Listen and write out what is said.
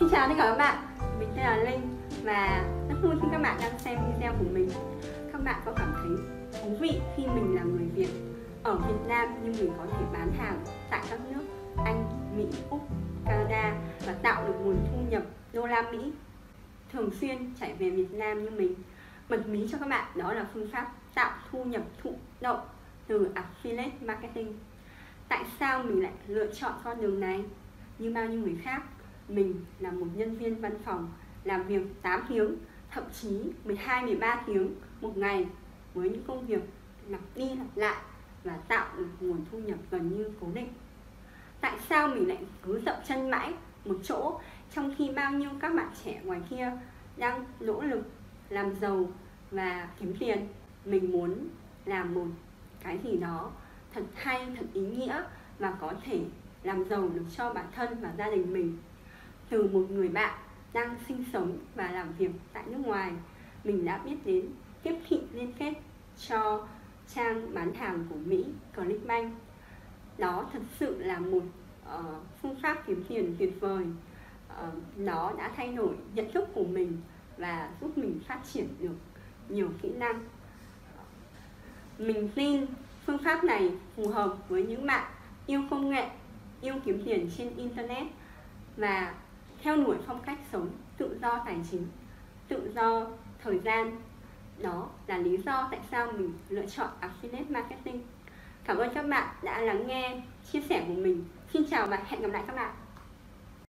Xin chào tất cả các bạn, mình tên là Linh và rất vui khi các bạn đang xem video của mình. Các bạn có cảm thấy thú vị khi mình là người Việt ở Việt Nam nhưng mình có thể bán hàng tại các nước Anh, Mỹ, Úc, Canada và tạo được nguồn thu nhập đô la Mỹ thường xuyên chạy về Việt Nam như mình. Bật mí cho các bạn đó là phương pháp tạo thu nhập thụ động từ Affiliate Marketing. Tại sao mình lại lựa chọn con đường này? Như bao nhiêu người khác, mình là một nhân viên văn phòng làm việc 8 tiếng, thậm chí 12 13 tiếng một ngày với những công việc lặp đi lặp lại và tạo được nguồn thu nhập gần như cố định. Tại sao mình lại cứ dậm chân mãi một chỗ trong khi bao nhiêu các bạn trẻ ngoài kia đang nỗ lực làm giàu và kiếm tiền mình muốn làm một cái gì đó thật hay thật ý nghĩa và có thể làm giàu được cho bản thân và gia đình mình từ một người bạn đang sinh sống và làm việc tại nước ngoài. Mình đã biết đến tiếp thị liên kết cho trang bán hàng của Mỹ Clickbank đó thật sự là một uh, phương pháp kiếm tiền tuyệt vời. Uh, nó đã thay đổi nhận thức của mình và giúp mình phát triển được nhiều kỹ năng. Mình tin phương pháp này phù hợp với những bạn yêu công nghệ yêu kiếm tiền trên internet và theo đuổi phong cách sống tự do tài chính, tự do thời gian. Đó là lý do tại sao mình lựa chọn affiliate marketing. Cảm ơn các bạn đã lắng nghe, chia sẻ của mình. Xin chào và hẹn gặp lại các bạn.